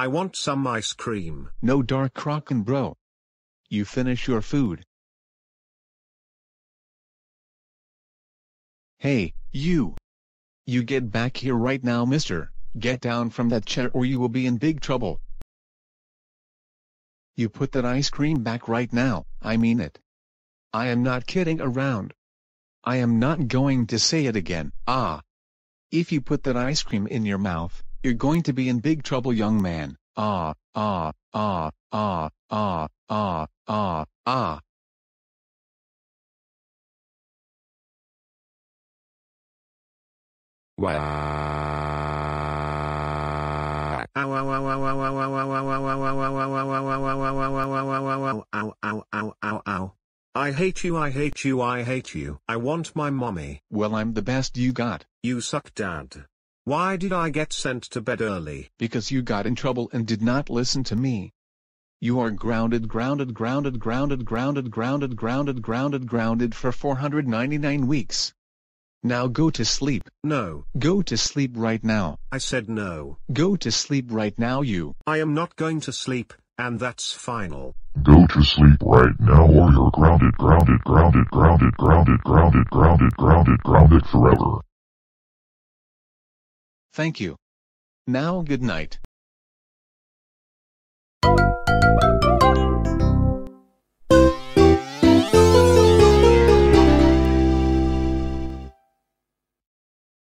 I want some ice cream. No Dark Kraken Bro. You finish your food. Hey, you. You get back here right now mister, get down from that chair or you will be in big trouble. You put that ice cream back right now, I mean it. I am not kidding around. I am not going to say it again, ah. If you put that ice cream in your mouth, you're going to be in big trouble, young man. Ah, ah, ah, ah, ah, ah, ah, ah. Wow. I hate you, I hate you, I hate you. I want my mommy. Well, I'm the best you got. You suck, Dad. Why did I get sent to bed early? Because you got in trouble and did not listen to me. You are grounded grounded grounded grounded grounded grounded grounded grounded grounded for 499 weeks. Now go to sleep. No. Go to sleep right now. I said no. Go to sleep right now you. I am not going to sleep, and that's final. Go to sleep right now or you're grounded, grounded, grounded, grounded, grounded, grounded, grounded, grounded, grounded forever. Thank you. Now good night.